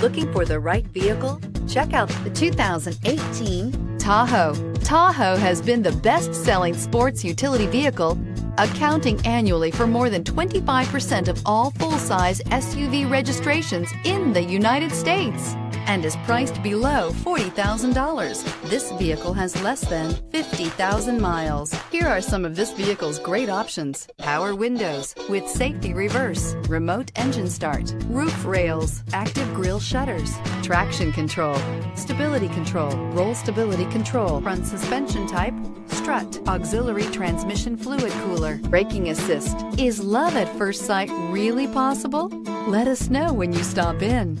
Looking for the right vehicle? Check out the 2018 Tahoe. Tahoe has been the best selling sports utility vehicle, accounting annually for more than 25% of all full size SUV registrations in the United States and is priced below $40,000. This vehicle has less than 50,000 miles. Here are some of this vehicle's great options. Power windows with safety reverse, remote engine start, roof rails, active grille shutters, traction control, stability control, roll stability control, front suspension type, strut, auxiliary transmission fluid cooler, braking assist. Is love at first sight really possible? Let us know when you stop in.